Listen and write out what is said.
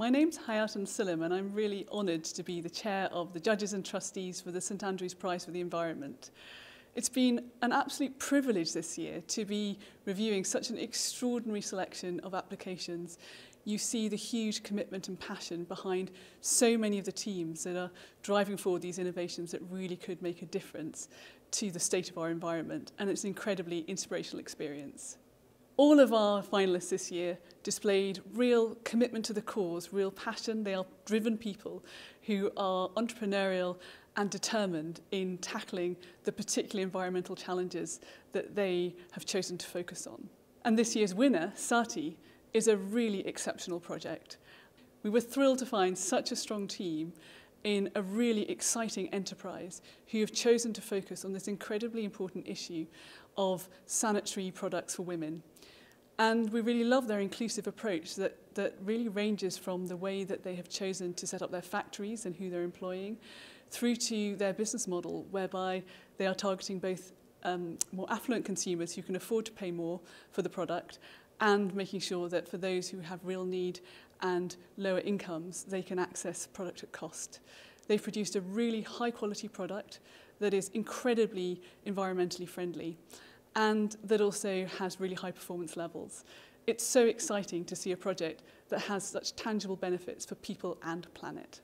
My name's Hayaatun Sillem and I'm really honoured to be the chair of the judges and trustees for the St Andrews Prize for the Environment. It's been an absolute privilege this year to be reviewing such an extraordinary selection of applications. You see the huge commitment and passion behind so many of the teams that are driving forward these innovations that really could make a difference to the state of our environment and it's an incredibly inspirational experience. All of our finalists this year displayed real commitment to the cause, real passion. They are driven people who are entrepreneurial and determined in tackling the particular environmental challenges that they have chosen to focus on. And this year's winner, Saathi, is a really exceptional project. We were thrilled to find such a strong team in a really exciting enterprise who have chosen to focus on this incredibly important issue of sanitary products for women. And we really love their inclusive approach that, that really ranges from the way that they have chosen to set up their factories and who they're employing through to their business model, whereby they are targeting both um, more affluent consumers who can afford to pay more for the product and making sure that for those who have real need and lower incomes, they can access product at cost. They've produced a really high quality product that is incredibly environmentally friendly and that also has really high performance levels. It's so exciting to see a project that has such tangible benefits for people and planet.